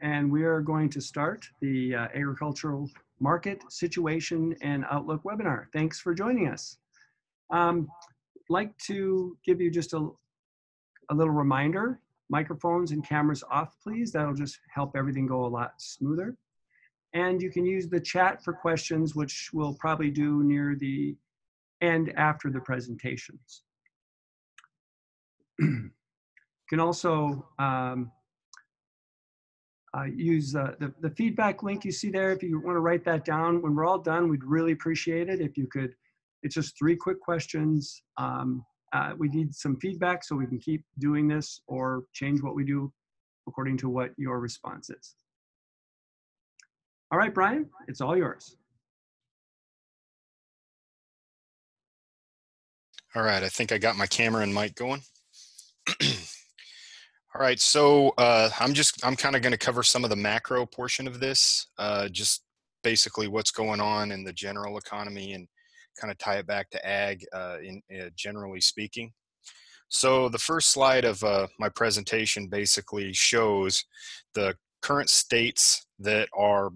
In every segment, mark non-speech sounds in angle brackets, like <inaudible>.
and we are going to start the uh, agricultural market situation and outlook webinar. Thanks for joining us. Um, like to give you just a, a little reminder, microphones and cameras off, please. That'll just help everything go a lot smoother. And you can use the chat for questions, which we'll probably do near the end after the presentations. <clears throat> you can also um, uh, use uh, the, the feedback link you see there. If you want to write that down, when we're all done, we'd really appreciate it if you could. It's just three quick questions. Um, uh, we need some feedback so we can keep doing this or change what we do according to what your response is. All right, Brian, it's all yours. All right, I think I got my camera and mic going. <clears throat> All right, so uh, I'm just I'm kind of going to cover some of the macro portion of this, uh, just basically what's going on in the general economy and kind of tie it back to ag uh, in uh, generally speaking. So the first slide of uh, my presentation basically shows the current states that are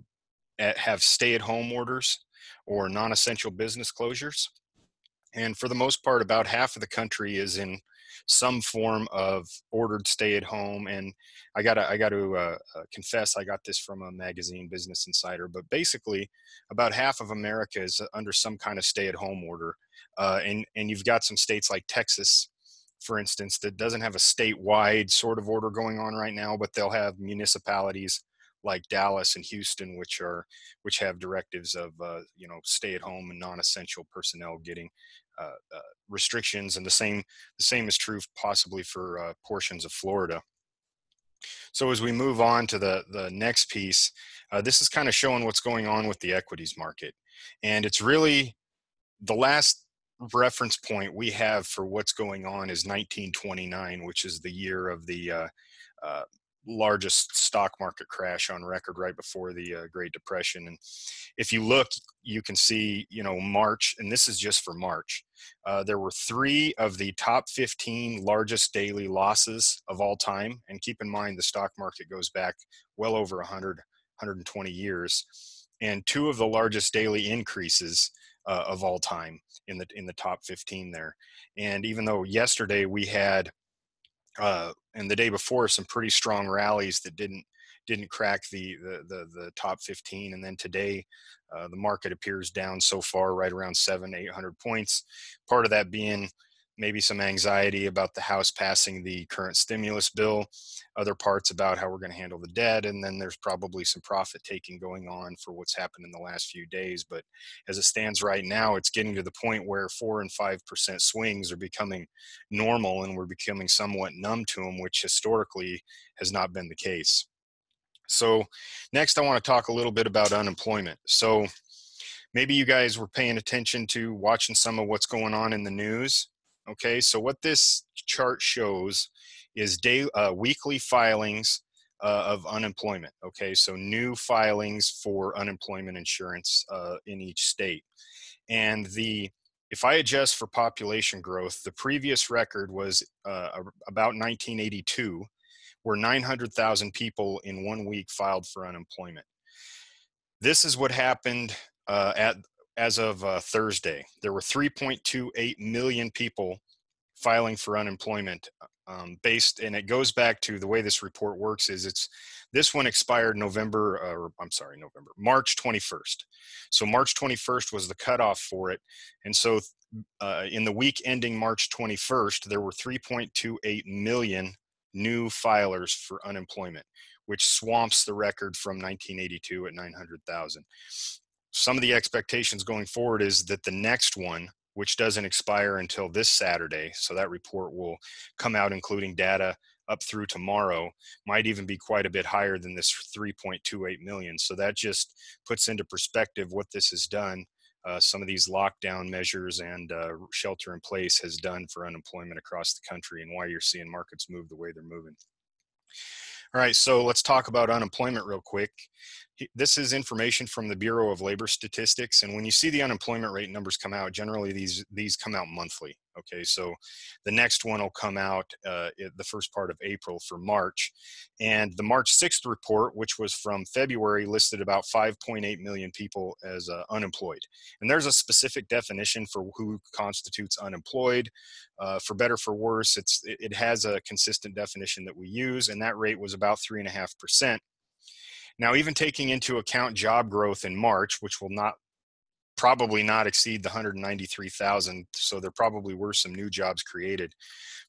at, have stay-at-home orders or non-essential business closures, and for the most part, about half of the country is in some form of ordered stay at home. And I gotta I got to uh, uh, confess I got this from a magazine, Business Insider. But basically, about half of America is under some kind of stay at home order, uh, and and you've got some states like Texas. For instance, that doesn't have a statewide sort of order going on right now, but they'll have municipalities like Dallas and Houston, which are which have directives of uh, you know stay at home and non-essential personnel getting restrictions, and the same the same is true possibly for uh, portions of Florida. So as we move on to the the next piece, uh, this is kind of showing what's going on with the equities market, and it's really the last reference point we have for what's going on is 1929, which is the year of the uh, uh, largest stock market crash on record right before the uh, Great Depression. And if you look, you can see, you know, March, and this is just for March, uh, there were three of the top 15 largest daily losses of all time. And keep in mind, the stock market goes back well over 100, 120 years. And two of the largest daily increases uh, of all time in the in the top 15 there. And even though yesterday we had uh, and the day before some pretty strong rallies that didn't didn't crack the the the, the top 15 and then today uh, the market appears down so far right around seven 800 points. Part of that being maybe some anxiety about the House passing the current stimulus bill, other parts about how we're going to handle the debt, and then there's probably some profit taking going on for what's happened in the last few days. But as it stands right now, it's getting to the point where four and five percent swings are becoming normal, and we're becoming somewhat numb to them, which historically has not been the case. So, next, I want to talk a little bit about unemployment. So, maybe you guys were paying attention to watching some of what's going on in the news Okay, so what this chart shows is day uh, weekly filings uh, of unemployment. Okay, so new filings for unemployment insurance uh, in each state, and the if I adjust for population growth, the previous record was uh, about 1982, where 900,000 people in one week filed for unemployment. This is what happened uh, at as of uh, Thursday, there were 3.28 million people filing for unemployment um, based, and it goes back to the way this report works is it's this one expired November, uh, or I'm sorry, November, March 21st. So March 21st was the cutoff for it. And so uh, in the week ending March 21st, there were 3.28 million new filers for unemployment, which swamps the record from 1982 at 900,000 some of the expectations going forward is that the next one, which doesn't expire until this Saturday, so that report will come out including data up through tomorrow, might even be quite a bit higher than this 3.28 million. So that just puts into perspective what this has done. Uh, some of these lockdown measures and uh, shelter in place has done for unemployment across the country and why you're seeing markets move the way they're moving. All right, so let's talk about unemployment real quick. This is information from the Bureau of Labor Statistics. And when you see the unemployment rate numbers come out, generally these, these come out monthly. Okay, so the next one will come out uh, the first part of April for March. And the March 6th report, which was from February, listed about 5.8 million people as uh, unemployed. And there's a specific definition for who constitutes unemployed. Uh, for better for worse, it's, it has a consistent definition that we use, and that rate was about 3.5%. Now, even taking into account job growth in March, which will not probably not exceed the 193,000, so there probably were some new jobs created.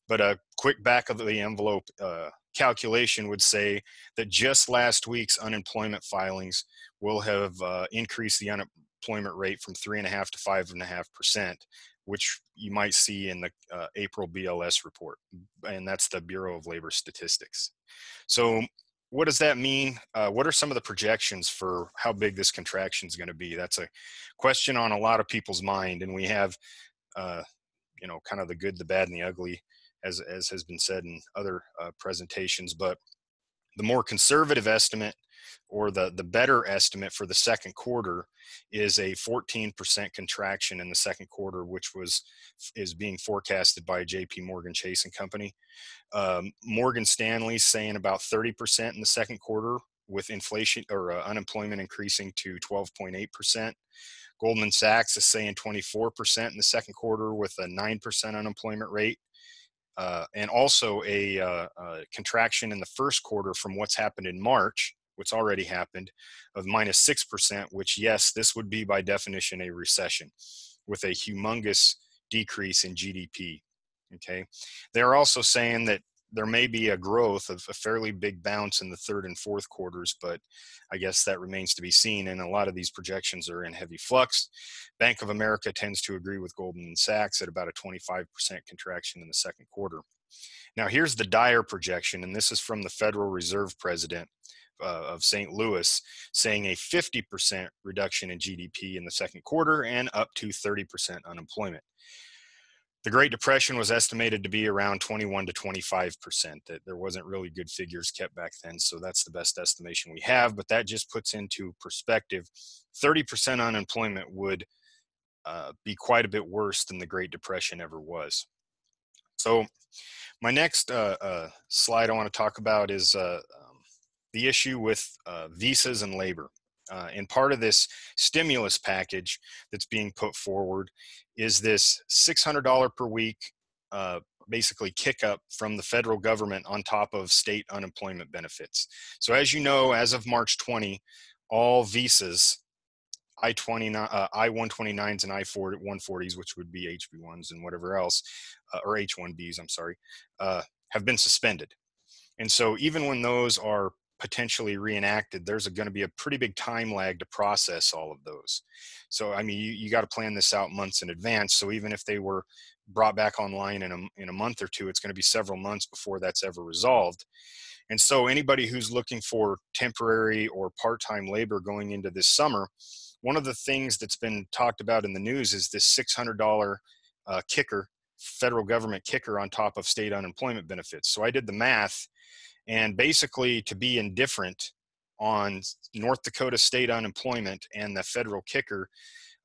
But a quick back of the envelope uh, calculation would say that just last week's unemployment filings will have uh, increased the unemployment rate from three and a half to five and a half percent, which you might see in the uh, April BLS report, and that's the Bureau of Labor Statistics. So what does that mean? Uh, what are some of the projections for how big this contraction is going to be? That's a question on a lot of people's mind, and we have, uh, you know, kind of the good, the bad, and the ugly, as as has been said in other uh, presentations. But the more conservative estimate or the, the better estimate for the second quarter is a 14% contraction in the second quarter, which was is being forecasted by JP Morgan Chase and Company. Um, Morgan Stanley's saying about 30% in the second quarter with inflation or uh, unemployment increasing to 12.8%. Goldman Sachs is saying 24% in the second quarter with a 9% unemployment rate. Uh, and also a, uh, a, contraction in the first quarter from what's happened in March, what's already happened, of minus 6%, which, yes, this would be by definition a recession with a humongous decrease in GDP. Okay. They're also saying that there may be a growth of a fairly big bounce in the third and fourth quarters, but I guess that remains to be seen. And a lot of these projections are in heavy flux. Bank of America tends to agree with Goldman Sachs at about a 25% contraction in the second quarter. Now, here's the dire projection, and this is from the Federal Reserve president uh, of St. Louis, saying a 50% reduction in GDP in the second quarter and up to 30% unemployment. The Great Depression was estimated to be around 21 to 25 percent. That there wasn't really good figures kept back then, so that's the best estimation we have. But that just puts into perspective, 30 percent unemployment would uh, be quite a bit worse than the Great Depression ever was. So, my next uh, uh, slide I want to talk about is uh, um, the issue with uh, visas and labor. Uh, and part of this stimulus package that's being put forward is this $600 per week uh, basically kick up from the federal government on top of state unemployment benefits. So as you know, as of March 20, all visas, I-29, uh, I-129s and I-140s, which would be HB1s and whatever else, uh, or H-1Bs, I'm sorry, uh, have been suspended. And so even when those are potentially reenacted, there's going to be a pretty big time lag to process all of those. So, I mean, you, you got to plan this out months in advance. So even if they were brought back online in a, in a month or two, it's going to be several months before that's ever resolved. And so anybody who's looking for temporary or part-time labor going into this summer, one of the things that's been talked about in the news is this $600 uh, kicker, federal government kicker on top of state unemployment benefits. So I did the math and basically, to be indifferent on North Dakota state unemployment and the federal kicker,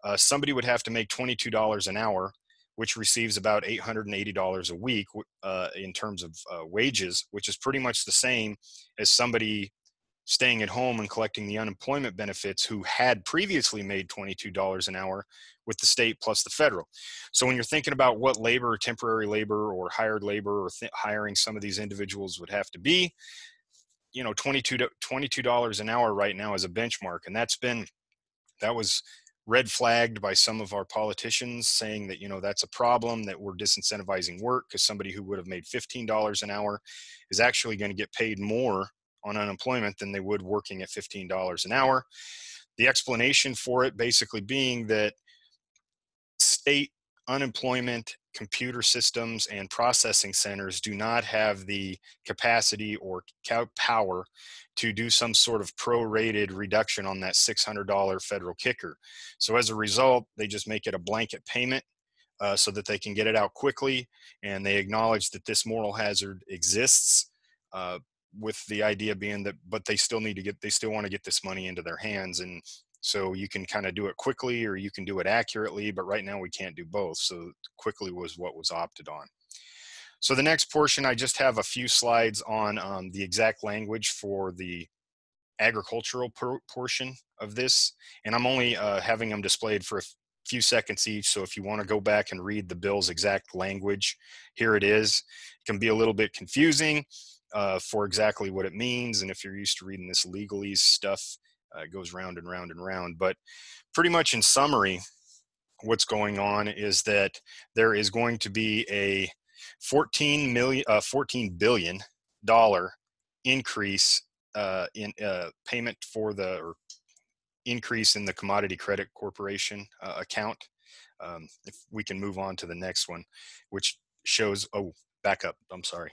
uh, somebody would have to make $22 an hour, which receives about $880 a week uh, in terms of uh, wages, which is pretty much the same as somebody staying at home and collecting the unemployment benefits who had previously made $22 an hour with the state plus the federal. So when you're thinking about what labor, temporary labor, or hired labor, or th- hiring some of these individuals would have to be, you know, 22 $22 an hour right now is a benchmark, and that's been that was red flagged by some of our politicians saying that you know that's a problem that we're disincentivizing work because somebody who would have made $15 an hour is actually going to get paid more on unemployment than they would working at $15 an hour. The explanation for it basically being that state unemployment computer systems and processing centers do not have the capacity or power to do some sort of prorated reduction on that $600 federal kicker. So as a result, they just make it a blanket payment uh, so that they can get it out quickly and they acknowledge that this moral hazard exists. Uh, with the idea being that, but they still need to get, they still want to get this money into their hands. And so you can kind of do it quickly or you can do it accurately, but right now we can't do both. So quickly was what was opted on. So the next portion, I just have a few slides on um, the exact language for the agricultural portion of this. And I'm only uh, having them displayed for a few seconds each. So if you want to go back and read the bill's exact language, here it is. It can be a little bit confusing uh, for exactly what it means. And if you're used to reading this legalese stuff, uh, it goes round and round and round. But pretty much in summary, what's going on is that there is going to be a 14 million, uh, 14 billion dollar increase uh, in uh, payment for the or increase in the Commodity Credit Corporation uh, account. Um, if we can move on to the next one, which shows oh back up. I'm sorry.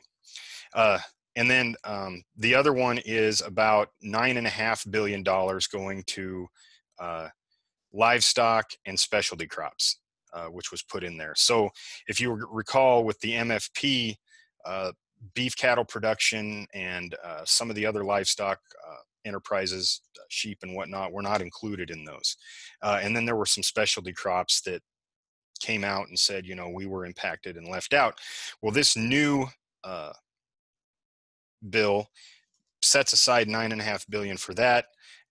Uh, and then um, the other one is about nine and a half billion dollars going to uh, livestock and specialty crops. Uh, which was put in there. So if you recall with the MFP, uh, beef cattle production and uh, some of the other livestock uh, enterprises, uh, sheep and whatnot, were not included in those. and then there were some specialty crops that came out and said, you know, we were impacted and left out. Well, this new bill sets aside nine and a half billion for that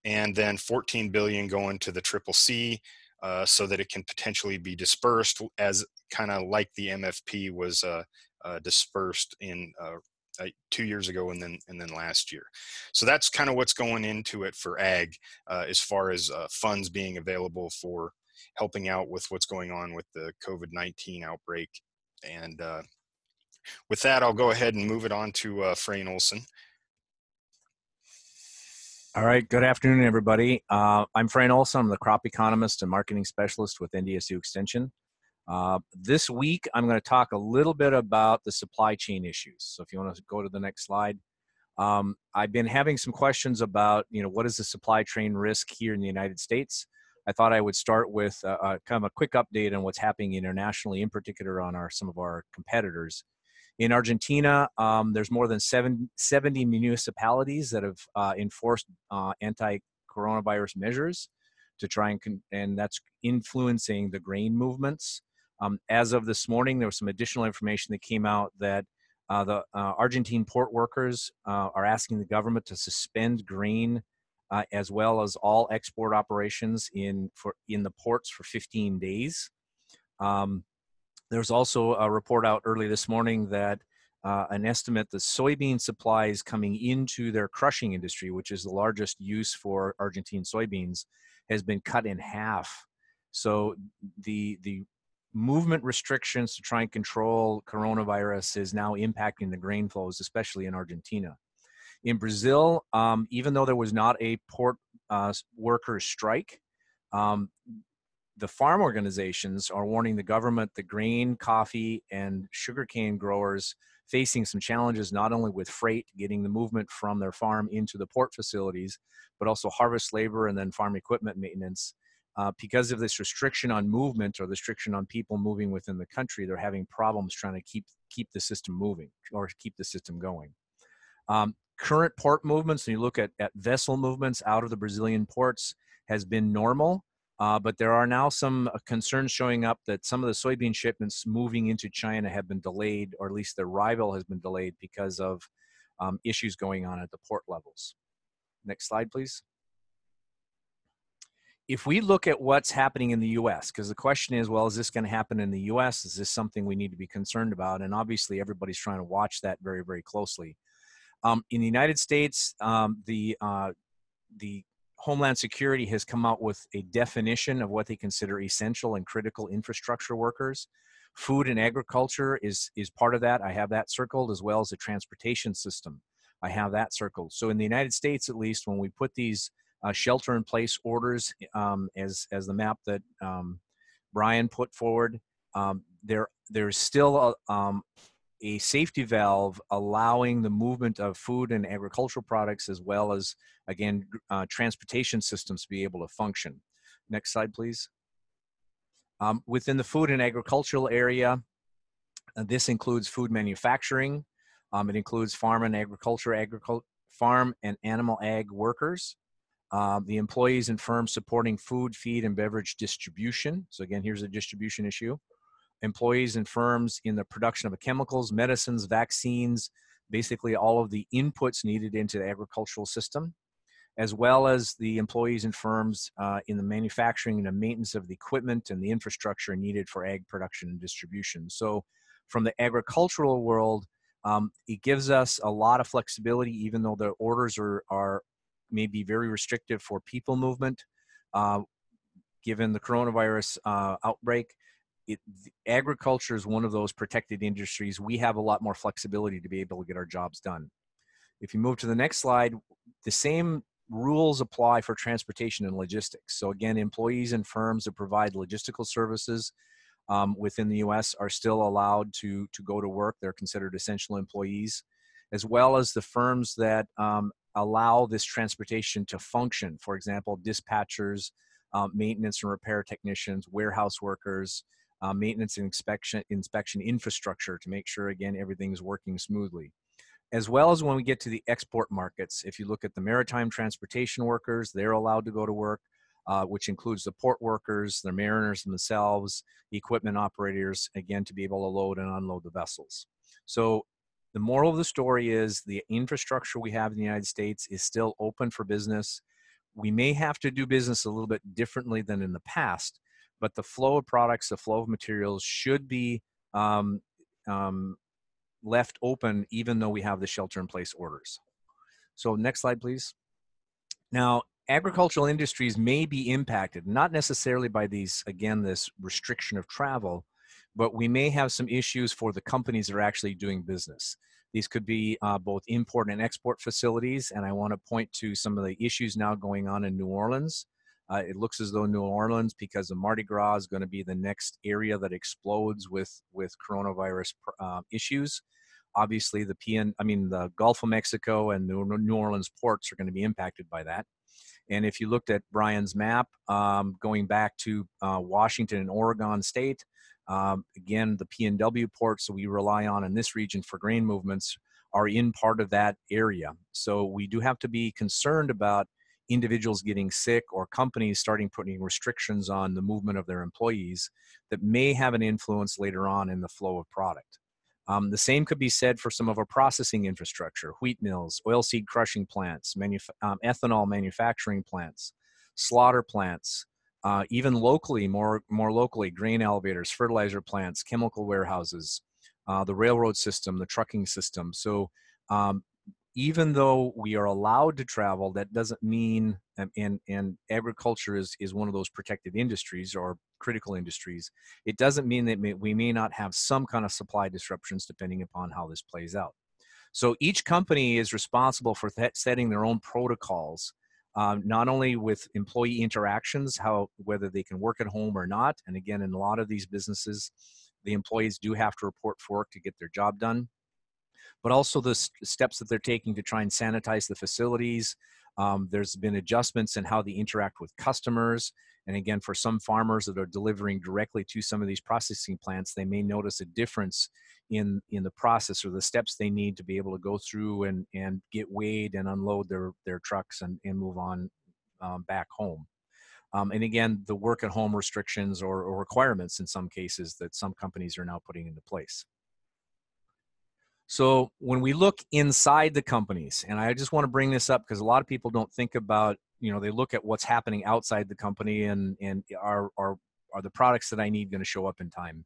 and then 14 billion going to the triple C uh, so that it can potentially be dispersed as kind of like the MFP was uh, uh, dispersed in uh, two years ago and then and then last year. So that's kind of what's going into it for ag uh, as far as uh, funds being available for helping out with what's going on with the COVID-19 outbreak. And with that, I'll go ahead and move it on to uh, Frayne Olson. All right. Good afternoon, everybody. Uh, I'm Frayne Olson. I'm the crop economist and marketing specialist with NDSU Extension. Uh, this week, I'm going to talk a little bit about the supply chain issues. So if you want to go to the next slide. Um, I've been having some questions about, you know, what is the supply chain risk here in the United States? I thought I would start with a, a kind of a quick update on what's happening internationally, in particular on our some of our competitors. In Argentina, um, there's more than seven, 70 municipalities that have uh, enforced uh, anti-coronavirus measures to try and, con- and that's influencing the grain movements. Um, as of this morning, there was some additional information that came out that uh, the uh, Argentine port workers uh, are asking the government to suspend grain uh, as well as all export operations in for in the ports for 15 days. Um, there's also a report out early this morning that uh, an estimate the soybean supplies coming into their crushing industry, which is the largest use for Argentine soybeans, has been cut in half. So the the movement restrictions to try and control coronavirus is now impacting the grain flows, especially in Argentina. In Brazil, um, even though there was not a port uh, workers strike, um, the farm organizations are warning the government, the grain, coffee, and sugarcane growers facing some challenges not only with freight, getting the movement from their farm into the port facilities, but also harvest labor and then farm equipment maintenance. Uh, because of this restriction on movement or the restriction on people moving within the country, they're having problems trying to keep keep the system moving or keep the system going. Um, current port movements, when you look at, at vessel movements out of the Brazilian ports, has been normal. Uh, but there are now some uh, concerns showing up that some of the soybean shipments moving into China have been delayed, or at least their arrival has been delayed because of um, issues going on at the port levels. Next slide, please. If we look at what's happening in the US, because the question is, well, is this going to happen in the US? Is this something we need to be concerned about? And obviously, everybody's trying to watch that very, very closely. Um, in the United States, um, the uh, the Homeland Security has come out with a definition of what they consider essential and critical infrastructure workers. Food and agriculture is, is part of that. I have that circled, as well as the transportation system. I have that circled. So in the United States, at least, when we put these uh, shelter-in-place orders um, as, as the map that um, Brian put forward, um, there, there's still a, um, a safety valve allowing the movement of food and agricultural products as well as again uh, transportation systems to be able to function next slide please um, within the food and agricultural area uh, this includes food manufacturing Um, it includes farm and agriculture, agricul- farm and animal ag workers, um, the employees and firms supporting food, feed, and beverage distribution. So again, here's a distribution issue. Employees and firms in the production of chemicals, medicines, vaccines, basically all of the inputs needed into the agricultural system, as well as the employees and firms uh, in the manufacturing and the maintenance of the equipment and the infrastructure needed for ag production and distribution. So from the agricultural world, um, it gives us a lot of flexibility, even though the orders are, are may be very restrictive for people movement. Uh, given the coronavirus uh, outbreak, it, agriculture is one of those protected industries. We have a lot more flexibility to be able to get our jobs done. If you move to the next slide, the same rules apply for transportation and logistics. So again, employees and firms that provide logistical services um, within the U.S. are still allowed to to go to work. They're considered essential employees, as well as the firms that um, allow this transportation to function. For example, dispatchers, um, maintenance and repair technicians, warehouse workers, uh, maintenance and inspection inspection infrastructure to make sure again everything's working smoothly. As well as when we get to the export markets, if you look at the maritime transportation workers, they're allowed to go to work uh, which includes the port workers, the mariners themselves, the equipment operators, again, to be able to load and unload the vessels. So the moral of the story is the infrastructure we have in the United States is still open for business. We may have to do business a little bit differently than in the past, but the flow of products, the flow of materials should be um, um, left open even though we have the shelter in place orders. So next slide, please. Now, agricultural industries may be impacted, not necessarily by these, again, this restriction of travel, but we may have some issues for the companies that are actually doing business. These could be uh, both import and export facilities, and I want to point to some of the issues now going on in New Orleans. Uh, it looks as though New Orleans, because of Mardi Gras, is going to be the next area that explodes with with coronavirus uh, issues. Obviously, the PN, I mean, the Gulf of Mexico and the New Orleans ports are going to be impacted by that. And if you looked at Brian's map, um, going back to uh, Washington and Oregon State, um, again, the PNW ports that we rely on in this region for grain movements are in part of that area. So we do have to be concerned about individuals getting sick or companies starting putting restrictions on the movement of their employees that may have an influence later on in the flow of product. Um, the same could be said for some of our processing infrastructure, wheat mills, oilseed crushing plants, um, ethanol manufacturing plants, slaughter plants, uh, even locally, more, more locally, grain elevators, fertilizer plants, chemical warehouses, uh, the railroad system, the trucking system. So um, even though we are allowed to travel, that doesn't mean, and, and agriculture is, is one of those protected industries or critical industries, it doesn't mean that we may not have some kind of supply disruptions depending upon how this plays out. So each company is responsible for setting their own protocols, um, not only with employee interactions, how whether they can work at home or not. And again, in a lot of these businesses, the employees do have to report for work to get their job done, but also the steps that they're taking to try and sanitize the facilities. Um, there's been adjustments in how they interact with customers and again, for some farmers that are delivering directly to some of these processing plants, they may notice a difference in in the process or the steps they need to be able to go through and and get weighed and unload their their trucks and, and move on um, back home. Um, and again, the work at home restrictions or, or requirements in some cases that some companies are now putting into place. So when we look inside the companies, and I just want to bring this up because a lot of people don't think about you know they look at what's happening outside the company and and are are are the products that I need going to show up in time.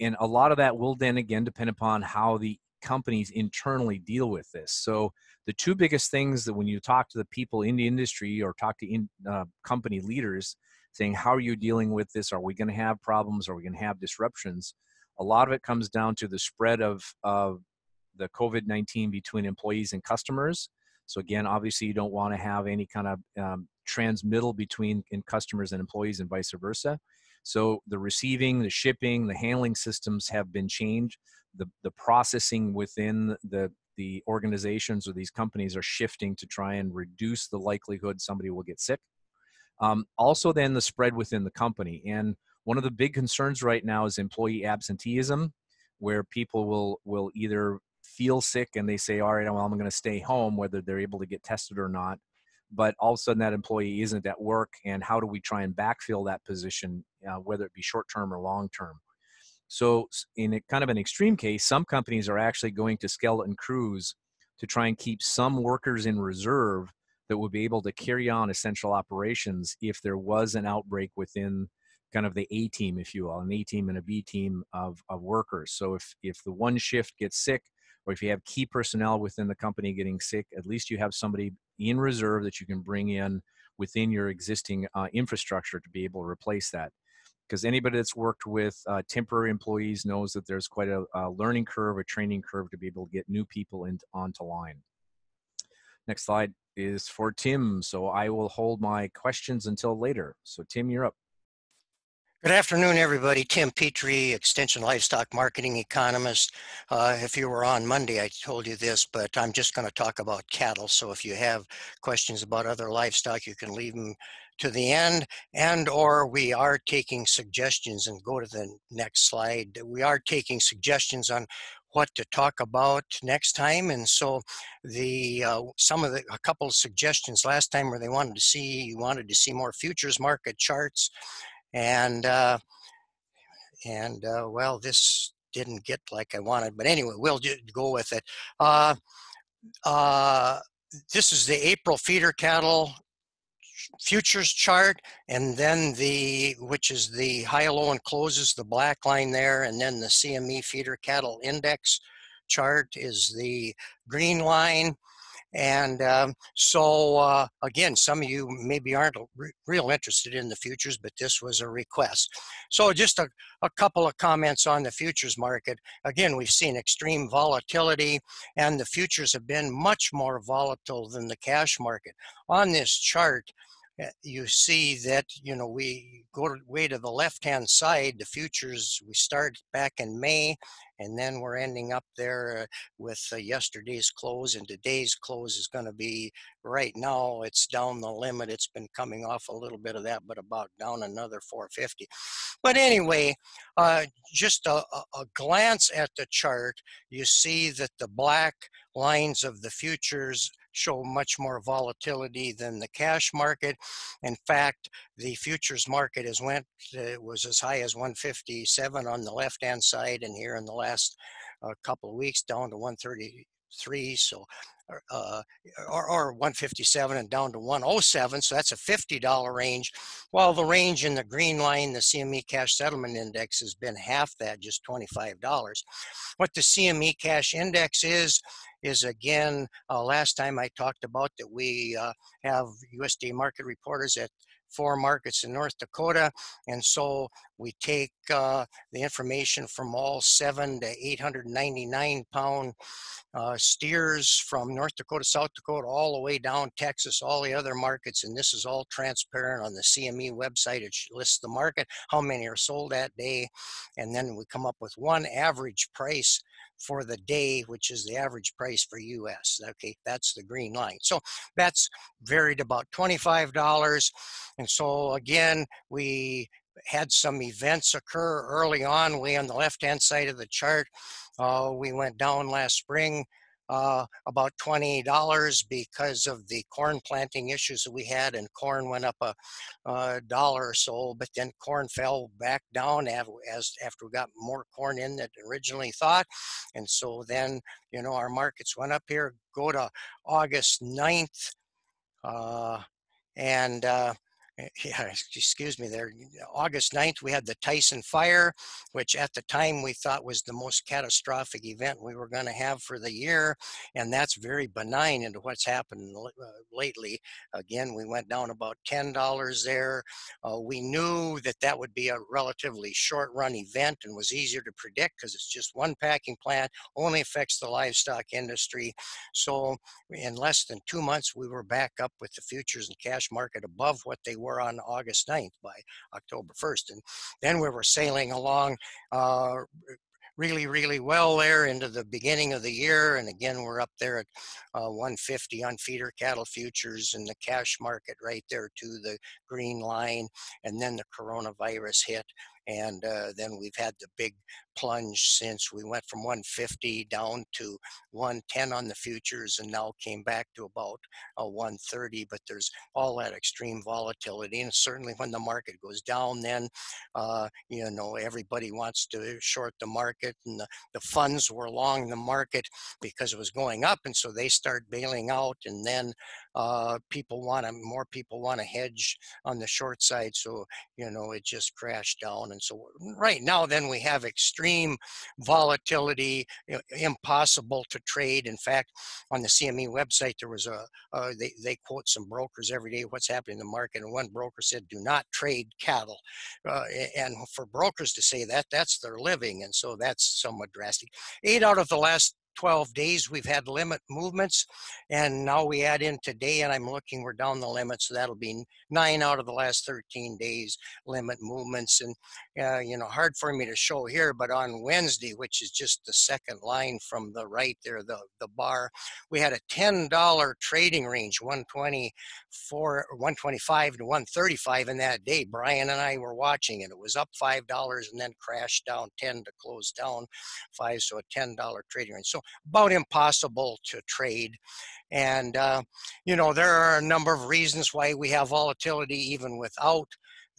And a lot of that will then again depend upon how the companies internally deal with this. So the two biggest things that when you talk to the people in the industry or talk to in, uh, company leaders saying how are you dealing with this? Are we going to have problems? Are we going to have disruptions? A lot of it comes down to the spread of of the covid-19 between employees and customers so again, obviously you don't want to have any kind of um, transmittal between in customers and employees and vice versa. So the receiving, the shipping, the handling systems have been changed. The, the processing within the, the organizations or these companies are shifting to try and reduce the likelihood somebody will get sick. Um, also then the spread within the company. And one of the big concerns right now is employee absenteeism, where people will, will either feel sick and they say, all right, well, I'm going to stay home, whether they're able to get tested or not. But all of a sudden, that employee isn't at work, and how do we try and backfill that position, uh, whether it be short term or long term? So, in a kind of an extreme case, some companies are actually going to skeleton crews to try and keep some workers in reserve that would be able to carry on essential operations if there was an outbreak within kind of the A team, if you will, an A team and a B team of, of workers. So if if the one shift gets sick, or if you have key personnel within the company getting sick, at least you have somebody in reserve that you can bring in within your existing uh, infrastructure to be able to replace that. Because anybody that's worked with uh, temporary employees knows that there's quite a, a, learning curve, a training curve to be able to get new people in, onto line. Next slide is for Tim. So I will hold my questions until later. So Tim, you're up. Good afternoon, everybody. Tim Petry, Extension Livestock Marketing Economist. Uh, if you were on Monday, I told you this, but I'm just going to talk about cattle. So if you have questions about other livestock, you can leave them to the end and or we are taking suggestions and go to the next slide. We are taking suggestions on what to talk about next time. And so the uh, some of the a couple of suggestions last time where they wanted to see you wanted to see more futures market charts, and uh, and uh, well this didn't get like I wanted, but anyway we'll go with it. Uh, uh, this is the April feeder cattle futures chart and then the which is the high low and closes the black line there and then the CME feeder cattle index chart is the green line and um, so uh, again some of you maybe aren't re real interested in the futures but this was a request. So just a, a couple of comments on the futures market. Again we've seen extreme volatility and the futures have been much more volatile than the cash market. On this chart Eh, you see that you know we go way to the left hand side the futures we start back in may and then we're ending up there uh, with uh, yesterday's close and today's close is going to be right now it's down the limit it's been coming off a little bit of that but about down another 450 but anyway uh, just a, a glance at the chart you see that the black lines of the futures show much more volatility than the cash market. In fact, the futures market has went uh, was as high as 157 on the left hand side, and here in the last uh, couple of weeks down to 133. So uh, or, or 157 and down to 107. So that's a $50 range. While the range in the green line, the CME cash settlement index has been half that, just $25. What the CME cash index is, is again, uh, last time I talked about that we uh, have USDA market reporters at four markets in North Dakota. And so we take uh, the information from all seven to 899 pound uh, steers from North Dakota, South Dakota, all the way down Texas, all the other markets. And this is all transparent on the CME website. It lists the market, how many are sold that day. And then we come up with one average price for the day, which is the average price for US. Okay, that's the green line. So that's varied about $25. And so again, we had some events occur early on, We on the left-hand side of the chart. Uh, we went down last spring uh, about $20 because of the corn planting issues that we had and corn went up a, a dollar or so but then corn fell back down as after we got more corn in than originally thought. And so then you know our markets went up here go to august 9th uh, and uh, yeah, excuse me there, August 9th, we had the Tyson fire, which at the time we thought was the most catastrophic event we were going to have for the year. And that's very benign into what's happened uh, lately. Again, we went down about $10 there. Uh, we knew that that would be a relatively short run event and was easier to predict because it's just one packing plant, only affects the livestock industry. So in less than two months, we were back up with the futures and cash market above what they were were on August 9th by October 1st. And then we were sailing along uh, really, really well there into the beginning of the year. And again, we're up there at uh, 150 on feeder cattle futures and the cash market right there to the green line. And then the coronavirus hit And uh, then we've had the big plunge since we went from 150 down to 110 on the futures and now came back to about uh, 130. But there's all that extreme volatility. And certainly when the market goes down, then, uh, you know, everybody wants to short the market and the, the funds were long the market because it was going up. And so they start bailing out and then uh, people want to, more people want to hedge on the short side. So, you know, it just crashed down. And so right now, then we have extreme volatility, impossible to trade. In fact, on the CME website, there was a, uh, they, they quote some brokers every day, what's happening in the market. And one broker said, do not trade cattle. Uh, and for brokers to say that, that's their living. And so that's somewhat drastic. Eight out of the last 12 days we've had limit movements and now we add in today and i'm looking we're down the limit so that'll be nine out of the last 13 days limit movements and uh, you know hard for me to show here but on wednesday which is just the second line from the right there the the bar we had a $10 trading range 124 125 to 135 in that day. Brian and i were watching it. It was up five dollars and then crashed down 10 to close down five so a $10 trading range. So about impossible to trade. And, uh, you know, there are a number of reasons why we have volatility even without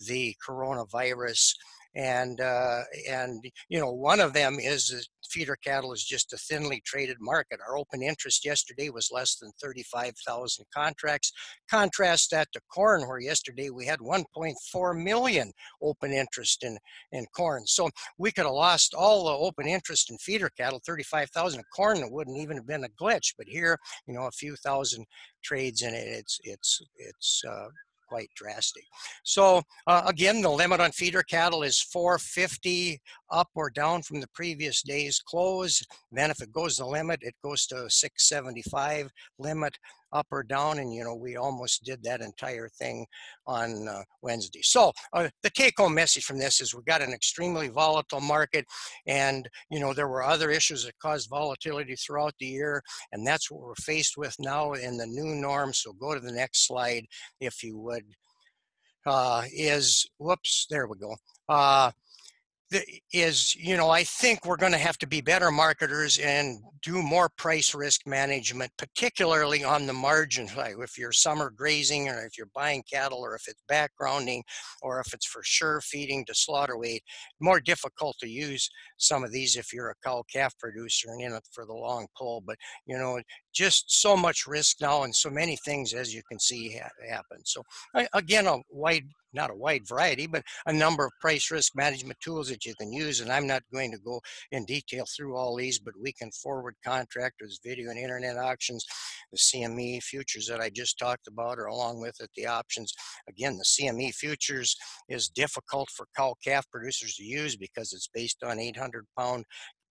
the coronavirus and uh, and you know one of them is feeder cattle is just a thinly traded market. Our open interest yesterday was less than 35,000 contracts. Contrast that to corn, where yesterday we had 1.4 million open interest in, in corn. So we could have lost all the open interest in feeder cattle, 35,000 corn, it wouldn't even have been a glitch. But here, you know, a few thousand trades in it, it's, it's, it's uh, quite drastic. So uh, again, the limit on feeder cattle is 450 up or down from the previous day's close. Then if it goes the limit, it goes to 675 limit up or down. And, you know, we almost did that entire thing on uh, Wednesday. So uh, the take home message from this is we've got an extremely volatile market. And, you know, there were other issues that caused volatility throughout the year. And that's what we're faced with now in the new norm. So go to the next slide, if you would. Uh, is whoops, there we go. Is you know i think we're going to have to be better marketers and do more price risk management particularly on the margin like if you're summer grazing or if you're buying cattle or if it's backgrounding or if it's for sure feeding to slaughter weight more difficult to use some of these if you're a cow calf producer and in it for the long pull. But you know just so much risk now and so many things as you can see happen. So again a wide not a wide variety, but a number of price risk management tools that you can use. And I'm not going to go in detail through all these, but we can forward contractors, video and internet auctions, the CME futures that I just talked about, or along with it, the options. Again, the CME futures is difficult for cow calf producers to use because it's based on 800 pound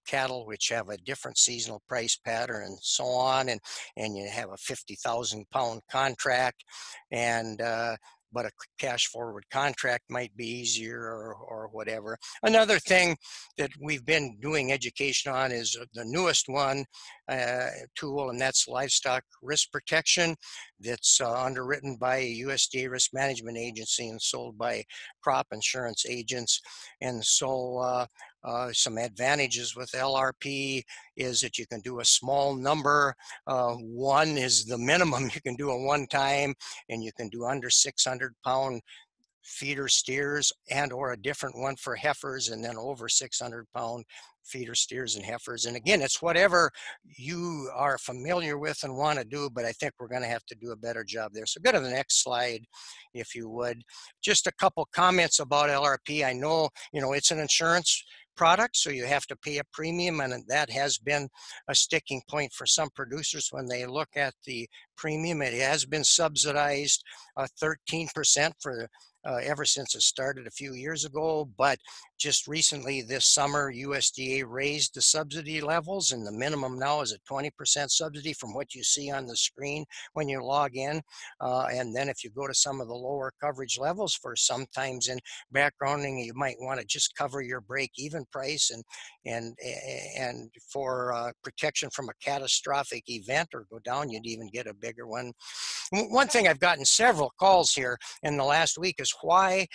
cattle which have a different seasonal price pattern and so on and and you have a 50,000 pound contract and uh, but a cash forward contract might be easier or, or whatever. Another thing that we've been doing education on is uh, the newest one uh, tool, and that's livestock risk protection that's uh, underwritten by a USDA risk management agency and sold by crop insurance agents. And so uh, some advantages with LRP is that you can do a small number. Uh, one is the minimum <laughs> you can do a one time, and you can do under 600 pound feeder steers and or a different one for heifers and then over 600 pound feeder steers and heifers. And again, it's whatever you are familiar with and want to do, but I think we're going to have to do a better job there. So go to the next slide, if you would. Just a couple comments about LRP. I know, you know, it's an insurance product, so you have to pay a premium, and that has been a sticking point for some producers when they look at the premium. It has been subsidized uh, 13% for uh, ever since it started a few years ago. But just recently this summer, USDA raised the subsidy levels, and the minimum now is a 20% subsidy from what you see on the screen when you log in. Uh, and then if you go to some of the lower coverage levels for sometimes in backgrounding, you might want to just cover your break even price and and and for uh, protection from a catastrophic event or go down, you'd even get a bigger one. One thing I've gotten several calls here in the last week is why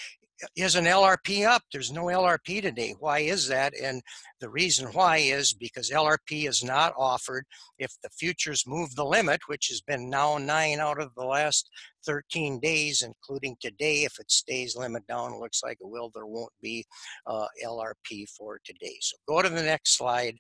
is an LRP up? There's no LRP today. Why is that? And the reason why is because LRP is not offered if the futures move the limit, which has been now nine out of the last 13 days, including today. If it stays limit down, looks like it will, there won't be uh, LRP for today. So go to the next slide.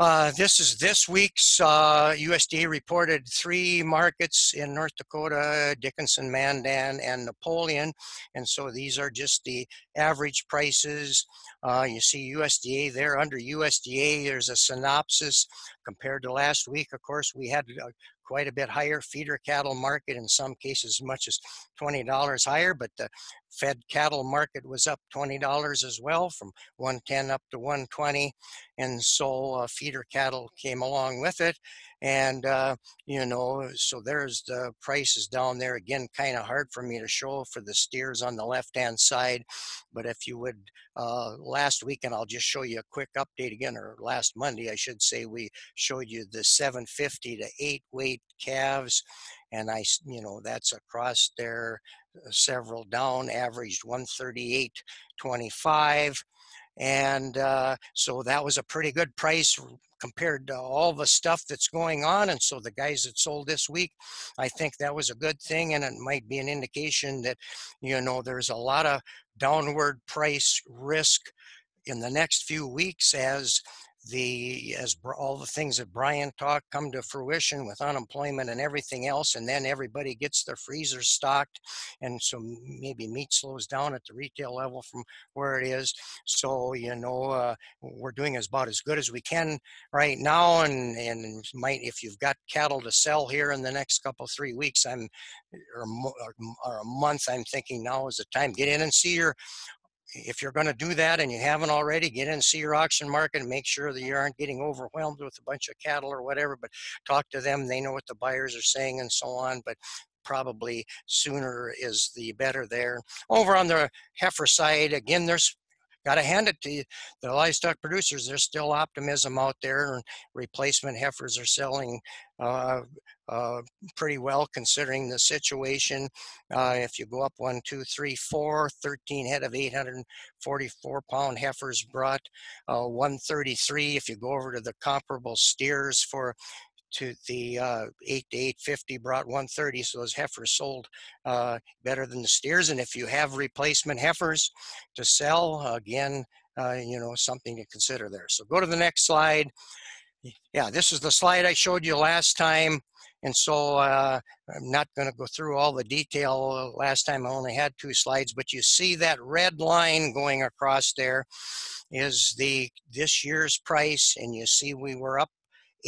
Uh, this is this week's uh, USDA reported three markets in North Dakota, Dickinson, Mandan, and Napoleon. And so these are just the average prices. Uh, you see USDA there under USDA, there's a synopsis compared to last week. Of course, we had uh, quite a bit higher feeder cattle market, in some cases as much as $20 higher, but the fed cattle market was up $20 as well from 110 up to 120. And so uh, feeder cattle came along with it. And, uh, you know, so there's the prices down there. Again, kind of hard for me to show for the steers on the left-hand side. But if you would, uh, last week, and I'll just show you a quick update again, or last Monday, I should say, we showed you the 750 to 8 weight calves. And I, you know, that's across there, uh, several down, averaged 138.25 and uh, so that was a pretty good price compared to all the stuff that's going on. And so the guys that sold this week, I think that was a good thing. And it might be an indication that, you know, there's a lot of downward price risk in the next few weeks as the as all the things that Brian talked come to fruition with unemployment and everything else, and then everybody gets their freezers stocked, and so maybe meat slows down at the retail level from where it is. So you know uh, we're doing as about as good as we can right now, and and might if you've got cattle to sell here in the next couple three weeks, I'm or, or a month, I'm thinking now is the time. Get in and see your if you're going to do that and you haven't already, get in and see your auction market and make sure that you aren't getting overwhelmed with a bunch of cattle or whatever. But talk to them; they know what the buyers are saying and so on. But probably sooner is the better there. Over on the heifer side, again, there's got to hand it to you. The livestock producers, there's still optimism out there, and replacement heifers are selling uh, uh, pretty well considering the situation. Uh, if you go up one, two, three, four, 13 head of 844 pound heifers brought uh, 133. If you go over to the comparable steers for to the uh, 8 to 850 brought 130 so those heifers sold uh, better than the steers and if you have replacement heifers to sell again uh, you know something to consider there so go to the next slide yeah this is the slide i showed you last time and so uh, I'm not going to go through all the detail. Last time I only had two slides, but you see that red line going across there is the this year's price, and you see we were up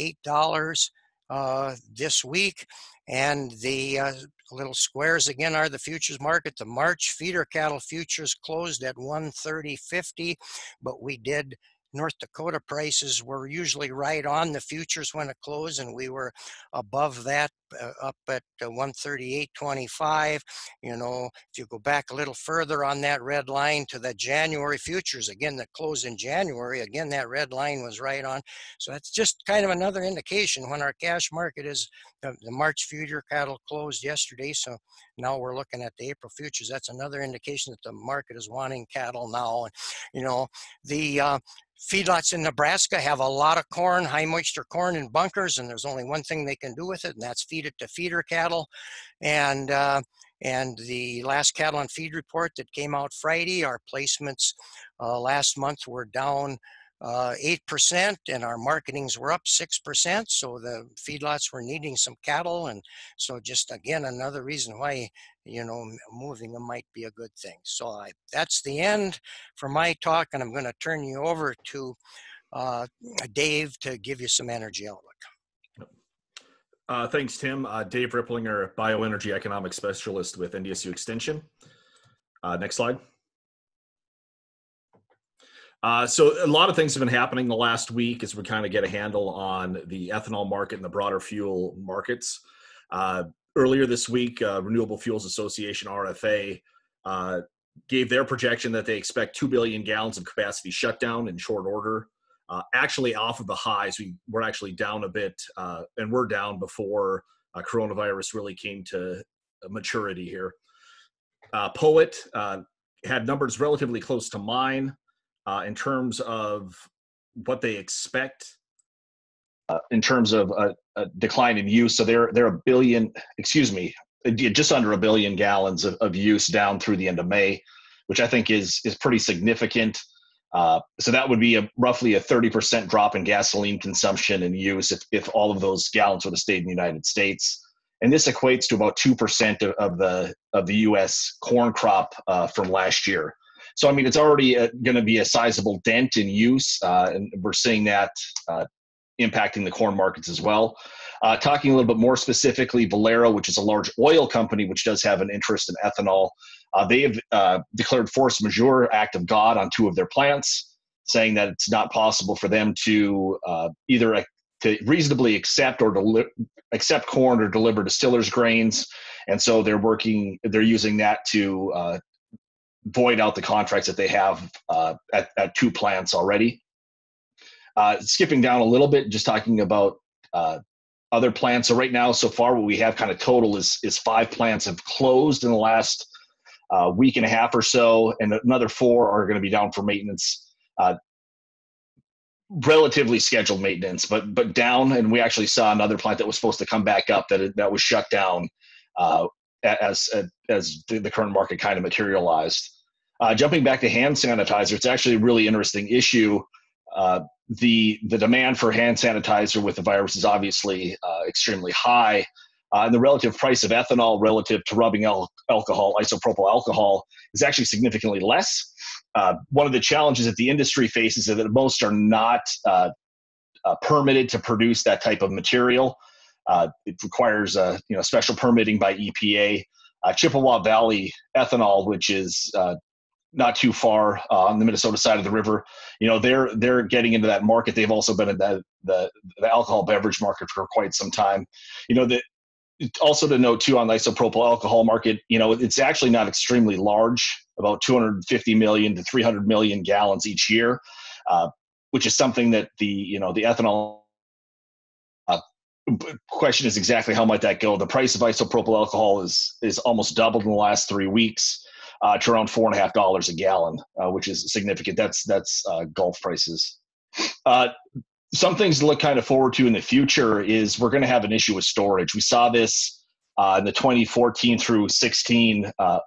eight dollars uh, this week, and the uh, little squares again are the futures market. The March feeder cattle futures closed at 130.50, but we did North Dakota prices were usually right on the futures when it closed, and we were above that uh, up at uh, 138.25. You know, if you go back a little further on that red line to the January futures, again, that closed in January, again, that red line was right on. So that's just kind of another indication when our cash market is the, the March future cattle closed yesterday. So now we're looking at the April futures. That's another indication that the market is wanting cattle now. And, you know, the, uh, feedlots in Nebraska have a lot of corn, high moisture corn in bunkers, and there's only one thing they can do with it, and that's feed it to feeder cattle. And uh, and the last cattle on feed report that came out Friday, our placements uh, last month were down uh, 8% and our marketings were up 6%. So the feedlots were needing some cattle. And so just again, another reason why, you know, moving them might be a good thing. So I, that's the end for my talk. And I'm going to turn you over to uh, Dave to give you some energy outlook. Uh, thanks, Tim. Uh, Dave Ripplinger, Bioenergy Economic Specialist with NDSU Extension. Uh, next slide. Uh, so a lot of things have been happening the last week as we kind of get a handle on the ethanol market and the broader fuel markets. Uh, earlier this week, uh, Renewable Fuels Association (RFA) uh, gave their projection that they expect two billion gallons of capacity shutdown in short order. Uh, actually, off of the highs, we we're actually down a bit, and we're down before coronavirus really came to maturity here. Poet had numbers relatively close to mine uh, in terms of what they expect uh, in terms of a, a, decline in use. So they're they're a billion, excuse me, just under a billion gallons of, of use down through the end of May, which I think is is pretty significant. Uh, so that would be a roughly a 30% drop in gasoline consumption and use if, if all of those gallons would have stayed in the United States. And this equates to about 2% of, of the of the U.S. corn crop uh, from last year. So I mean, it's already going to be a sizable dent in use, uh, and we're seeing that uh, impacting the corn markets as well. Uh, talking a little bit more specifically, Valero, which is a large oil company which does have an interest in ethanol, uh, they have uh, declared force majeure act of God on two of their plants, saying that it's not possible for them to uh, either to reasonably accept or deli- accept corn or deliver distillers grains, and so they're working. They're using that to uh, void out the contracts that they have uh, at, at two plants already. Uh, skipping down a little bit, just talking about uh, other plants. So right now, so far, what we have kind of total is is five plants have closed in the last uh, week and a half or so, and another four are going to be down for maintenance. Uh, relatively scheduled maintenance, but but down. And we actually saw another plant that was supposed to come back up that that was shut down uh, as as the current market kind of materialized. Uh, jumping back to hand sanitizer, it's actually a really interesting issue. Uh, the the demand for hand sanitizer with the virus is obviously uh, extremely high, uh, and the relative price of ethanol relative to rubbing al- alcohol, isopropyl alcohol, is actually significantly less. Uh, one of the challenges that the industry faces is that most are not uh, permitted to produce that type of material. It requires you know special permitting by EPA. Chippewa Valley Ethanol, which is not too far uh, on the Minnesota side of the river. You know, they're they're getting into that market. They've also been in the the, the alcohol beverage market for quite some time. You know, that also to note too on the isopropyl alcohol market, you know, it's actually not extremely large, about 250 million to 300 million gallons each year, uh, which is something that the you know the ethanol. Question is exactly how might that go. The price of isopropyl alcohol is is almost doubled in the last three weeks uh, to around four and a half dollars a gallon, uh, which is significant. That's that's uh, Gulf prices. Uh, some things to look kind of forward to in the future is we're going to have an issue with storage. We saw this uh, in the 2014 through 16 uh,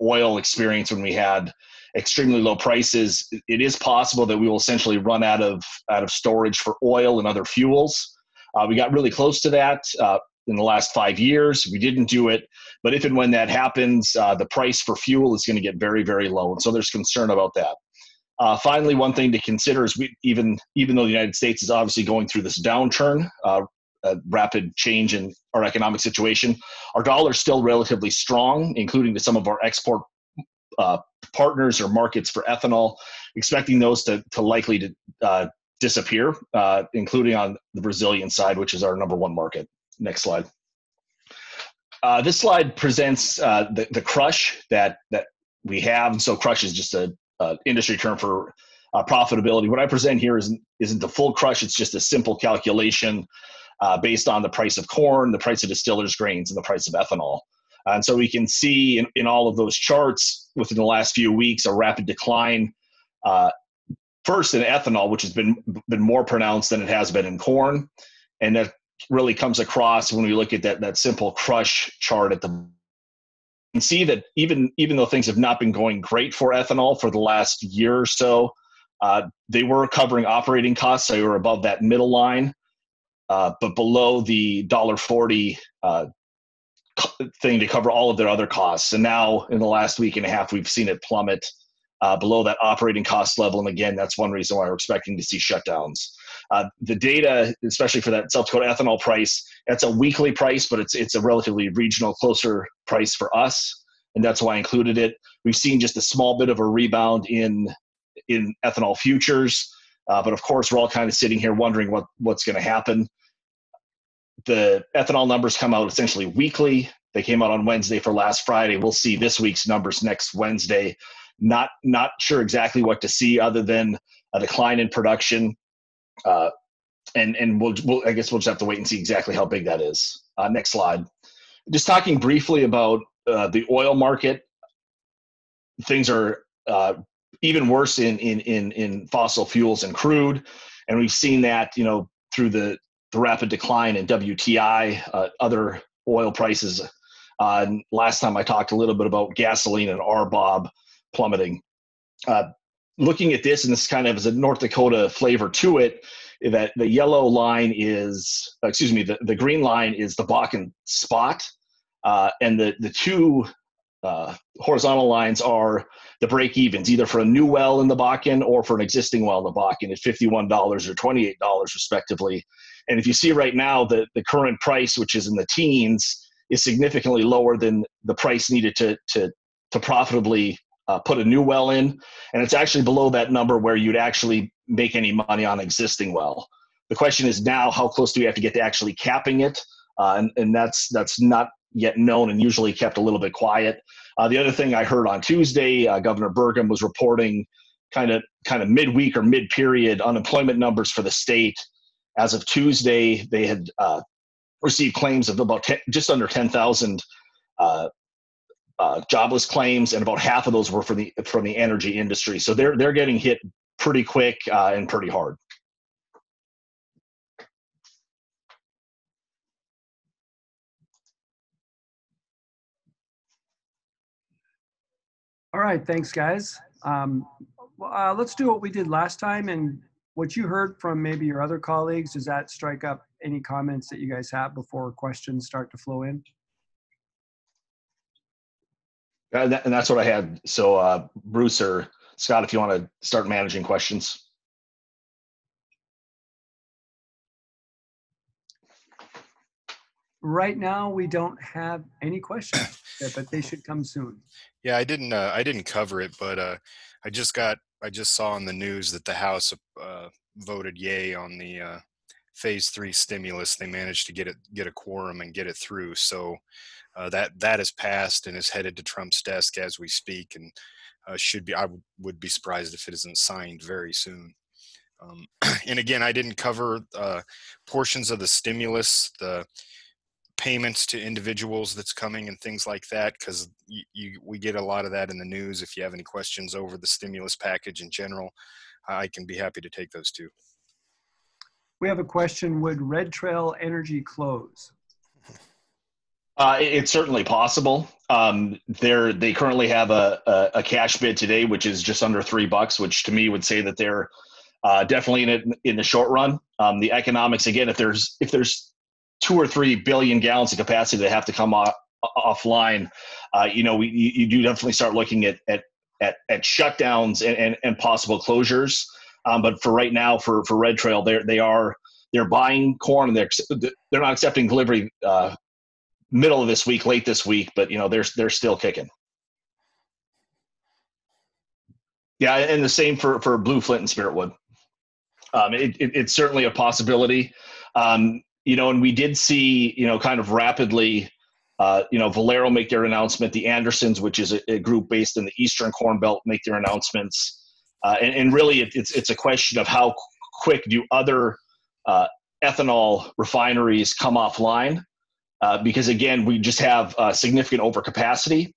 oil experience when we had extremely low prices. It is possible that we will essentially run out of out of storage for oil and other fuels. Uh, we got really close to that. Uh, in the last five years. We didn't do it, but if and when that happens, uh, the price for fuel is going to get very, very low, and so there's concern about that. Uh, finally, one thing to consider is we even even though the United States is obviously going through this downturn, uh, a rapid change in our economic situation, our dollar is still relatively strong, including to some of our export uh, partners or markets for ethanol, expecting those to, to likely to uh, disappear, uh, including on the Brazilian side, which is our number one market. Next slide. Uh, this slide presents uh, the, the crush that that we have. So crush is just a, a industry term for uh, profitability. What I present here isn't isn't the full crush. It's just a simple calculation uh, based on the price of corn, the price of distillers grains, and the price of ethanol. And so we can see in, in all of those charts within the last few weeks a rapid decline. Uh, first in ethanol, which has been been more pronounced than it has been in corn, and that really comes across when we look at that that simple crush chart at the and see that even even though things have not been going great for ethanol for the last year or so, uh, they were covering operating costs. They were above that middle line, uh, but below the dollar forty uh, thing to cover all of their other costs. And now in the last week and a half, we've seen it plummet uh, below that operating cost level. And again, that's one reason why we're expecting to see shutdowns. Uh, the data, especially for that South Dakota ethanol price, that's a weekly price, but it's it's a relatively regional, closer price for us, and that's why I included it. We've seen just a small bit of a rebound in in ethanol futures, uh, but of course, we're all kind of sitting here wondering what what's going to happen. The ethanol numbers come out essentially weekly. They came out on Wednesday for last Friday. We'll see this week's numbers next Wednesday. Not not sure exactly what to see other than a decline in production uh, and and we'll, we'll, I guess we'll just have to wait and see exactly how big that is. Uh, next slide. Just talking briefly about uh, the oil market. things are uh, even worse in, in in in fossil fuels and crude, and we've seen that you know through the the rapid decline in WTI, uh, other oil prices. Uh, last time I talked a little bit about gasoline and RBOB plummeting. Uh, looking at this, and this kind of is a North Dakota flavor to it, that the yellow line is, excuse me, the, the green line is the Bakken spot, uh, and the the two uh, horizontal lines are the break evens, either for a new well in the Bakken or for an existing well in the Bakken at $51 or $28 respectively. And if you see right now the, the current price, which is in the teens, is significantly lower than the price needed to, to, to profitably uh, put a new well in. And it's actually below that number where you'd actually make any money on existing well. The question is now, how close do we have to get to actually capping it? Uh, and, and that's that's not yet known and usually kept a little bit quiet. Uh, the other thing I heard on Tuesday, uh, Governor Burgum was reporting kind of kind of midweek or mid period unemployment numbers for the state. As of Tuesday, they had uh, received claims of about 10, just under 10,000 uh, uh, jobless claims, and about half of those were from the from the energy industry. So they're they're getting hit pretty quick uh, and pretty hard. All right, thanks, guys. Um, uh, let's do what we did last time, and what you heard from maybe your other colleagues. Does that strike up any comments that you guys have before questions start to flow in? Uh, that, and that's what I had. So, uh, Bruce or Scott, if you want to start managing questions. Right now, we don't have any questions, but they should come soon. Yeah, I didn't. Uh, I didn't cover it, but uh, I just got. I just saw on the news that the House uh, voted yay on the uh, Phase Three stimulus. They managed to get it, get a quorum, and get it through. So uh, that that has passed and is headed to Trump's desk as we speak, and uh, should be. I w- would be surprised if it isn't signed very soon. Um, <clears throat> and again, I didn't cover portions of the stimulus. The payments to individuals that's coming and things like that because we get a lot of that in the news if you have any questions over the stimulus package in general i can be happy to take those too we have a question would red trail energy close uh, it's certainly possible um, they're they currently have a, a, a, cash bid today which is just under three bucks which to me would say that they're uh, definitely in it in the short run um, the economics again if there's if there's two or three billion gallons of capacity that have to come off, offline, uh, you know, we, you, do definitely start looking at at at, at shutdowns and, and, and possible closures. Um, but for right now, for for Red Trail, they they are they're buying corn and they're they're not accepting delivery uh, middle of this week, late this week, but you know they're they're still kicking. Yeah, and the same for for Blue Flint and Spiritwood. Um, it, it, it's certainly a possibility. Um, you know, and we did see, you know, kind of rapidly, uh, you know, Valero make their announcement, the Andersons, which is a, a group based in the Eastern Corn Belt, make their announcements. Uh, and, and, really, it, it's, it's a question of how quick do other uh, ethanol refineries come offline? Uh, because again, we just have significant overcapacity.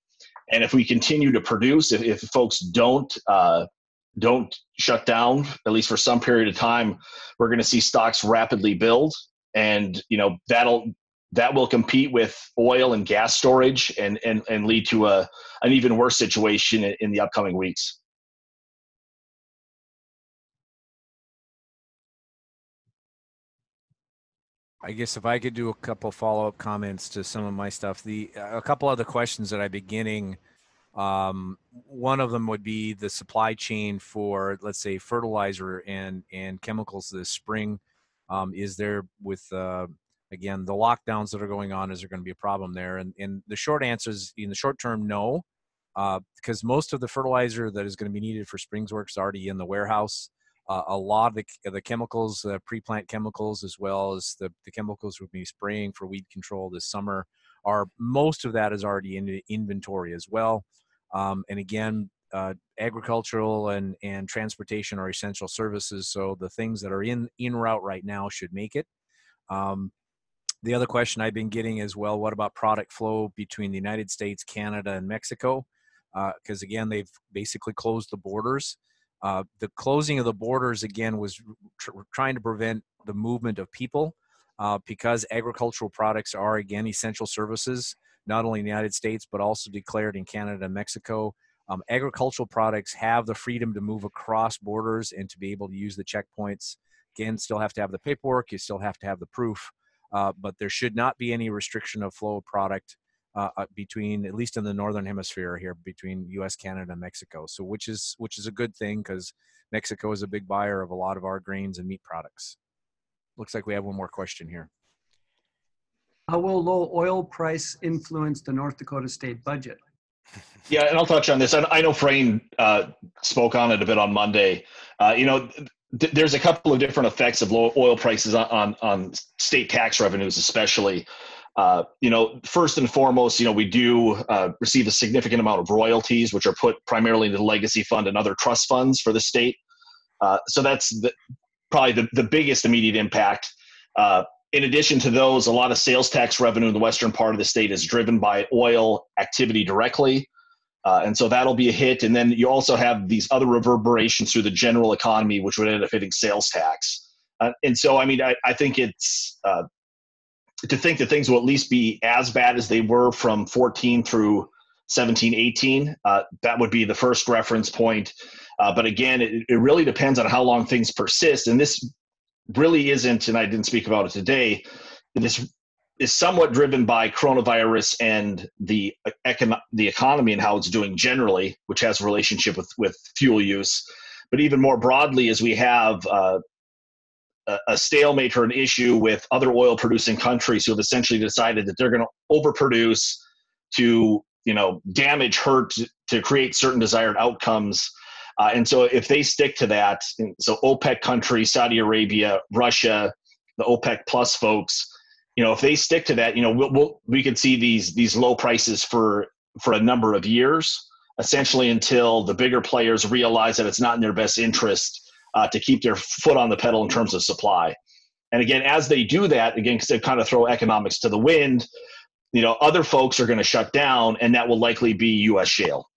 And if we continue to produce, if, if folks don't uh, don't shut down, at least for some period of time, we're going to see stocks rapidly build and you know that'll that will compete with oil and gas storage and and, and lead to a an even worse situation in, in the upcoming weeks. I guess if I could do a couple follow up comments to some of my stuff, the a couple other questions that I've been getting. Um, one of them would be the supply chain for, let's say, fertilizer and and chemicals this spring. Um, is there with uh, again the lockdowns that are going on? Is there going to be a problem there? And, and the short answer is in the short term, no, uh, because most of the fertilizer that is going to be needed for Springs Works is already in the warehouse. Uh, a lot of the, the chemicals, uh, pre-plant chemicals, as well as the, the chemicals we'll be spraying for weed control this summer, are most of that is already in inventory as well. Um, and again, uh, agricultural and, and transportation are essential services. So the things that are in, in route right now should make it. Um, the other question I've been getting is, well, what about product flow between the United States, Canada, and Mexico? because again they've basically closed the borders. Uh, the closing of the borders again was tr- trying to prevent the movement of people uh, because agricultural products are again essential services, not only in the United States but also declared in Canada and Mexico. Um, agricultural products have the freedom to move across borders and to be able to use the checkpoints. Again, still have to have the paperwork, you still have to have the proof, uh, but there should not be any restriction of flow of product uh, uh between, at least in the northern hemisphere here, between U.S., Canada, and Mexico. So, which is which is a good thing because Mexico is a big buyer of a lot of our grains and meat products. Looks like we have one more question here. How will low oil price influence the North Dakota state budget? <laughs> Yeah, and I'll touch on this. I, I know Frayne uh, spoke on it a bit on Monday. Uh, you know, th- there's a couple of different effects of low oil prices on, on, on state tax revenues, especially. Uh, you know, first and foremost, you know, we do uh, receive a significant amount of royalties, which are put primarily into the legacy fund and other trust funds for the state. Uh, so that's the, probably the, the biggest immediate impact. Uh, in addition to those, a lot of sales tax revenue in the western part of the state is driven by oil activity directly. Uh, and so that'll be a hit. And then you also have these other reverberations through the general economy, which would end up hitting sales tax. Uh, and so, I mean, I, I think it's to think that things will at least be as bad as they were from 14 through 17, 18. Uh, that would be the first reference point. Uh, but again, it, it really depends on how long things persist. And this really isn't, and I didn't speak about it today, this is somewhat driven by coronavirus and the econ- the economy and how it's doing generally, which has a relationship with with fuel use. But even more broadly, as we have uh, a, stalemate or an issue with other oil producing countries who have essentially decided that they're going to overproduce to you know damage, hurt, to create certain desired outcomes. Uh, and so if they stick to that, so OPEC countries, Saudi Arabia, Russia, the OPEC plus folks, you know, if they stick to that, you know, we'll, we'll, we could see these these low prices for for a number of years, essentially until the bigger players realize that it's not in their best interest uh, to keep their foot on the pedal in terms of supply. And again, as they do that, again, because they kind of throw economics to the wind, you know, other folks are going to shut down, and that will likely be U.S. shale.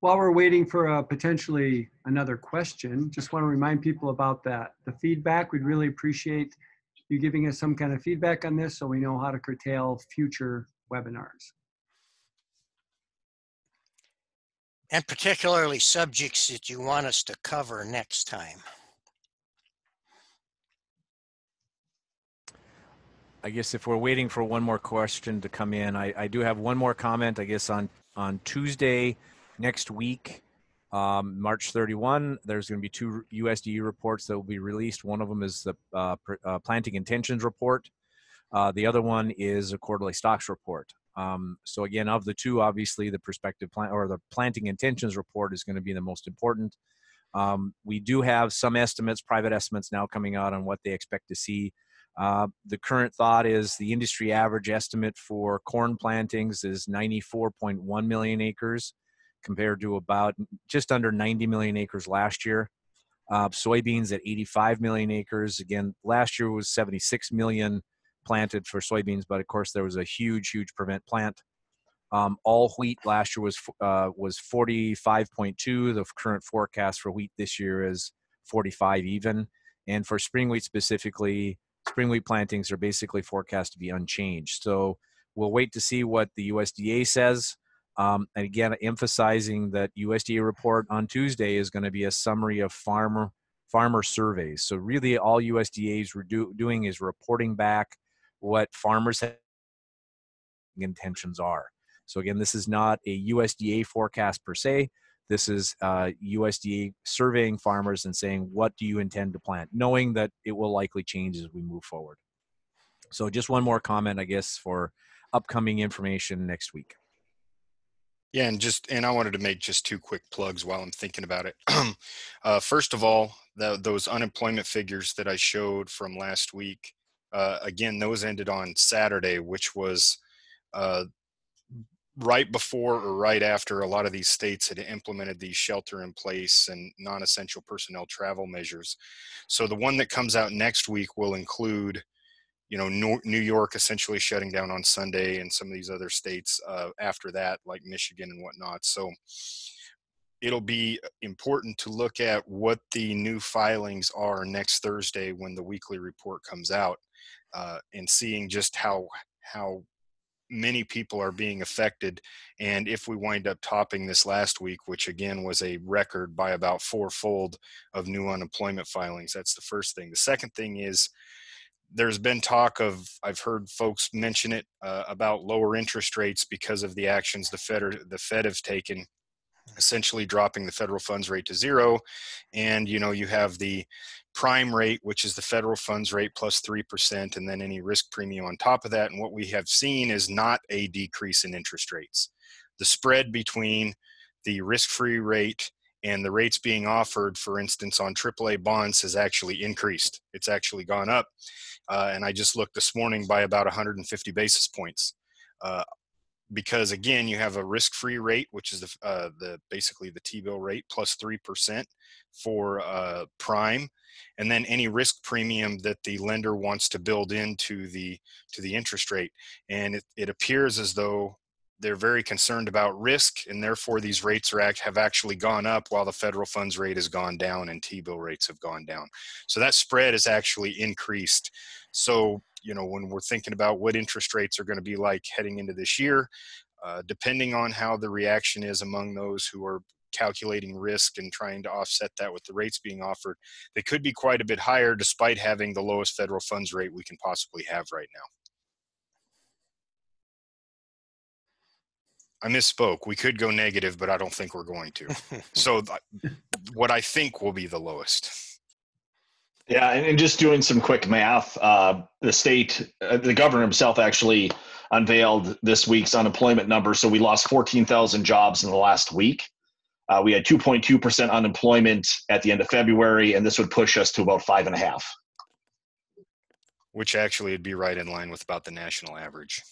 While we're waiting for a potentially another question, just want to remind people about that. The feedback, we'd really appreciate you giving us some kind of feedback on this so we know how to curtail future webinars. And particularly subjects that you want us to cover next time. I guess if we're waiting for one more question to come in, I, I do have one more comment. I guess on on Tuesday, next week, um, March 31, there's going to be two USDA reports that will be released. One of them is the uh, uh, planting intentions report. Uh, the other one is a quarterly stocks report. Um, so again, of the two, obviously the prospective plant or the planting intentions report is going to be the most important. Um, we do have some estimates, private estimates now coming out on what they expect to see. Uh, the current thought is the industry average estimate for corn plantings is 94.1 million acres compared to about just under 90 million acres last year. Uh, soybeans at 85 million acres. Again, last year was 76 million planted for soybeans, but of course there was a huge, huge prevent plant. Um, all wheat last year was uh, was 45.2. The current forecast for wheat this year is 45 even. And for spring wheat specifically, spring wheat plantings are basically forecast to be unchanged. So we'll wait to see what the USDA says. Um, and again, emphasizing that USDA report on Tuesday is going to be a summary of farmer farmer surveys. So really, all USDA is do, doing is reporting back what farmers' intentions are. So again, this is not a USDA forecast per se. This is uh, USDA surveying farmers and saying, what do you intend to plant, knowing that it will likely change as we move forward. So just one more comment, I guess, for upcoming information next week. Yeah, and just and I wanted to make just two quick plugs while I'm thinking about it. <clears throat> uh, first of all, the, those unemployment figures that I showed from last week, uh, again, those ended on Saturday, which was uh, right before or right after a lot of these states had implemented these shelter in place and non-essential personnel travel measures. So the one that comes out next week will include you know, New York essentially shutting down on Sunday, and some of these other states uh, after that, like Michigan and whatnot. So it'll be important to look at what the new filings are next Thursday when the weekly report comes out, uh, and seeing just how how many people are being affected. And if we wind up topping this last week which again was a record by about fourfold of new unemployment filings that's the first thing. The second thing is there's been talk of i've heard folks mention it uh, about lower interest rates because of the actions the fed the fed have taken essentially dropping the federal funds rate to zero. And you know you have the prime rate which is the federal funds rate plus 3% and then any risk premium on top of that. And what we have seen is not a decrease in interest rates. The spread between the risk-free rate and the rates being offered for instance on aaa bonds has actually increased. It's actually gone up uh, and i just looked this morning by about 150 basis points uh, because again you have a risk-free rate which is the, uh, the basically the t-bill rate plus 3% for uh, prime and then any risk premium that the lender wants to build into the to the interest rate. And it, it appears as though they're very concerned about risk and therefore these rates are act, have actually gone up while the federal funds rate has gone down and t-bill rates have gone down. So that spread has actually increased. So you know when we're thinking about what interest rates are going to be like heading into this year uh, depending on how the reaction is among those who are calculating risk and trying to offset that with the rates being offered they could be quite a bit higher despite having the lowest federal funds rate we can possibly have right now I misspoke. We could go negative, but I don't think we're going to. <laughs> so, what I think will be the lowest. Yeah, and, just doing some quick math, uh, the state, uh, the governor himself actually unveiled this week's unemployment number. So we lost 14,000 jobs in the last week. Uh, we had 2.2% unemployment at the end of February, and this would push us to about five and a half. Which actually would be right in line with about the national average.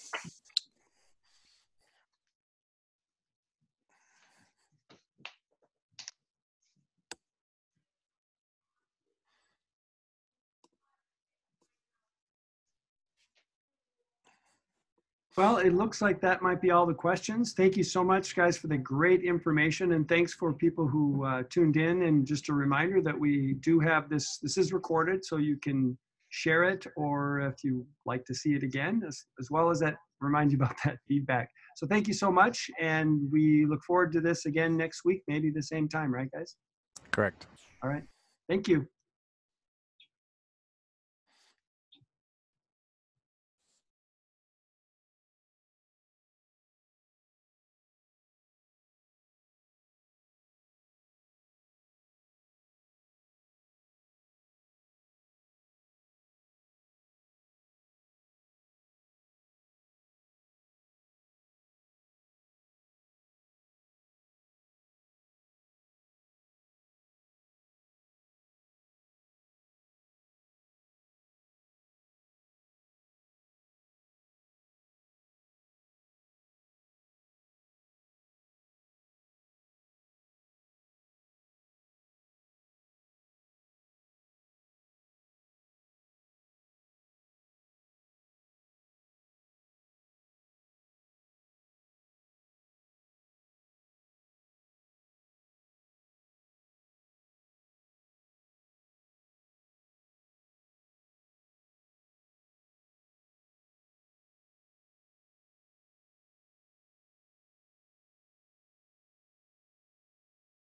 Well, it looks like that might be all the questions. Thank you so much, guys, for the great information, and thanks for people who uh, tuned in. And just a reminder that we do have this. This is recorded, so you can share it, or if you like to see it again, as, as well as that remind you about <laughs> that feedback. So thank you so much, and we look forward to this again next week, maybe the same time, right, guys? Correct. All right. Thank you.